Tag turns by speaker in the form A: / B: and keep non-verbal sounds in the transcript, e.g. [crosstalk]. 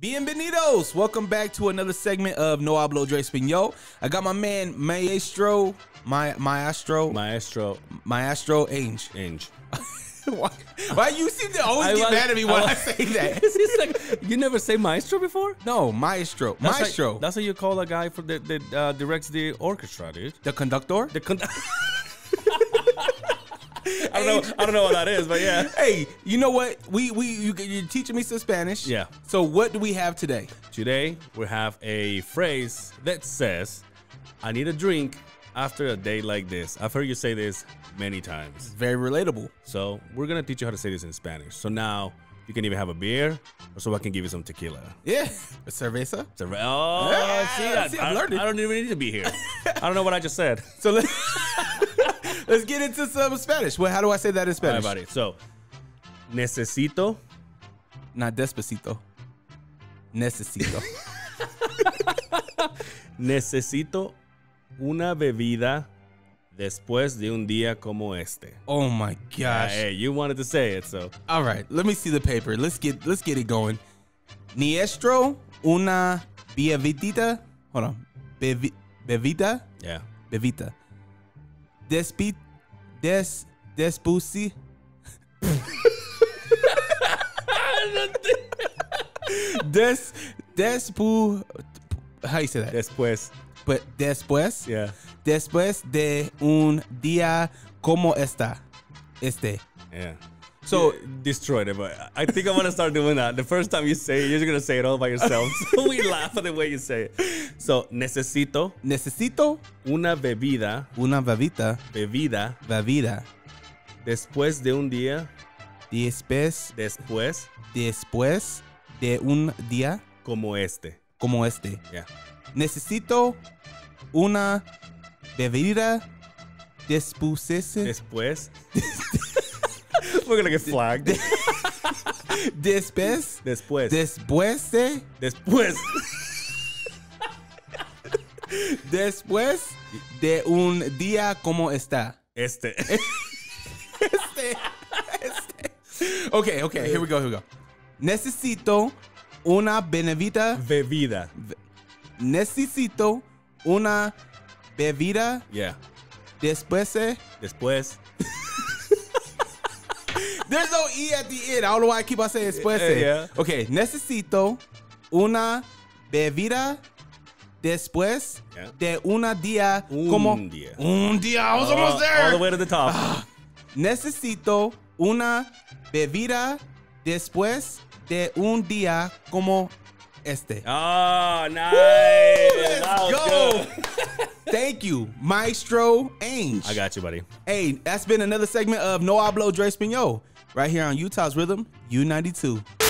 A: Bienvenidos! Welcome back to another segment of No Hablo Drespañol. I got my man Maestro, my Maestro,
B: Maestro
A: Maestro Ange.
B: Ange. [laughs]
A: why, why you seem to always
B: I
A: get
B: was-
A: mad at me when
B: I
A: I, say that? [laughs]
B: It's like you never say maestro before.
A: No, Maestro,
B: That's
A: Maestro,
B: Like, that's how you call a guy for that that uh, directs the orchestra, dude.
A: the conductor.
B: The con- [laughs] [laughs] I don't know. I don't know what that is, but yeah.
A: Hey, you know what? We we you, you're teaching me some Spanish.
B: Yeah.
A: So what do we have today?
B: Today we have a phrase that says, "I need a drink after a day like this." I've heard you say this many times.
A: Very relatable.
B: So we're gonna teach you how to say this in Spanish. So now you can even have a beer, or so I can give you some tequila.
A: Yeah. Cerveza.
B: It's a- oh,
A: Yeah,
B: see, I,
A: see, I'm
B: I-
A: learning.
B: I don't even need to be here. I don't know what I just said. [laughs]
A: So let, [laughs] let's get into some Spanish. Well, how do I say that in
B: All right,
A: Spanish?
B: So, necesito
A: Not despacito. Necesito. [laughs]
B: necesito una bebida después de un día como este.
A: oh my gosh.
B: Hey, you wanted to say it, so
A: All right, let me see the paper. Let's get let's get it going. Niestro una bebida. Hold on. Bevi, bebida.
B: yeah.
A: Bebida. Despi des despusi. des despu how you say that?
B: Después,
A: But después
B: yeah,
A: después de un día como esta este.
B: yeah.
A: So-
B: You destroyed it, but I think I'm gonna start doing that. The first time you say it, you're just gonna say it all by yourself. [laughs] so we laugh at the way you say it. So, necesito
A: Necesito
B: una bebida,
A: una bebida
B: bebida
A: bebida
B: después de un día,
A: después
B: después
A: después de un día
B: como este.
A: como este.
B: Yeah.
A: Necesito una bebida después
B: Después. [laughs] We're gonna get flagged.
A: después
B: Después.
A: después de
B: Después.
A: después de un día como está.
B: Este. [laughs]
A: Este, este. Okay, okay, here we go, here we go. Necesito una bebida
B: Bebida.
A: necesito una bebida
B: Yeah.
A: después de
B: Después.
A: There's no E at the end. I don't know why I keep on saying después.
B: Eh, yeah.
A: Okay, necesito una bebida después
B: Yeah.
A: de una día
B: Un
A: como
B: día.
A: un día. I was
B: all,
A: almost there.
B: all the way to the top.
A: Necesito una bebida después de un día como este.
B: Oh, nice.
A: Let's go. [laughs] Thank you, Maestro Ainge.
B: I got you, buddy.
A: Hey, that's been another segment of No Hablo Drespañol right here on Utah's Rhythm U92.